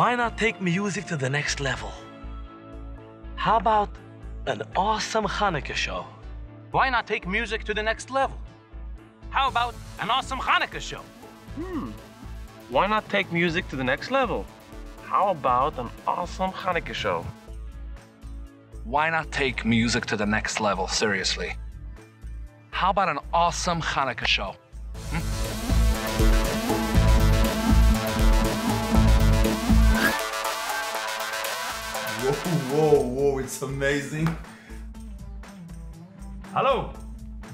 why not take music to the next level? How about an awesome Hanukkah show? Why not take music to the next level? How about an awesome Hanukkah show? Hmm. Why not take music to the next level? How about an awesome Hanukkah show? Why not take music to the next level? Seriously. How about an awesome Hanukkah show? It's amazing. הלו,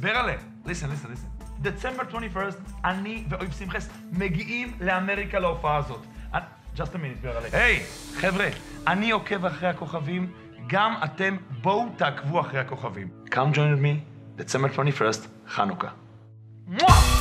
ברלה, listen, listen, listen. דצמבר 21st, אני ואויב שמחס מגיעים לאמריקה להופעה הזאת. אה, Just a minute, ברלה. היי, חבר'ה, אני עוקב אחרי הכוכבים, גם אתם בואו תעקבו אחרי הכוכבים. Come join me, דצמבר 21st, חנוכה. מואה!